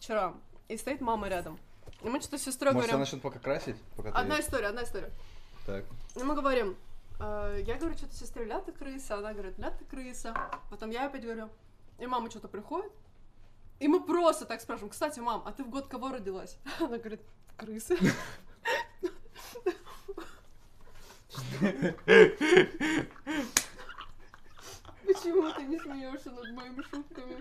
вчера, и стоит мама рядом. И мы что-то с сестрой Может, тебя говорим... начнут пока красить? Пока Одна ты... история, одна история. Так. И мы говорим, э, я говорю что-то сестре, ля ты крыса, она говорит, ля ты крыса. Потом я опять говорю, и мама что-то приходит, и мы просто так спрашиваем, кстати, мам, а ты в год кого родилась? Она говорит, крысы. Почему ты не смеешься над моими шутками?